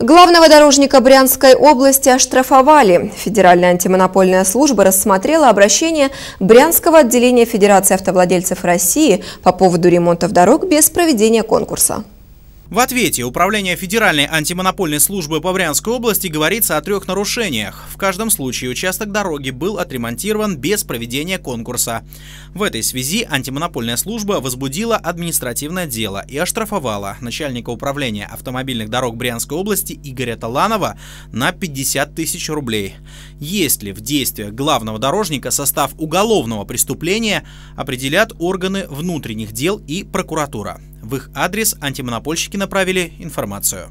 Главного дорожника Брянской области оштрафовали. Федеральная антимонопольная служба рассмотрела обращение Брянского отделения Федерации автовладельцев России по поводу ремонтов дорог без проведения конкурса. В ответе Управление Федеральной антимонопольной службы по Брянской области говорится о трех нарушениях. В каждом случае участок дороги был отремонтирован без проведения конкурса. В этой связи антимонопольная служба возбудила административное дело и оштрафовала начальника управления автомобильных дорог Брянской области Игоря Таланова на 50 тысяч рублей. Есть ли в действиях главного дорожника состав уголовного преступления, определят органы внутренних дел и прокуратура. В их адрес антимонопольщики направили информацию.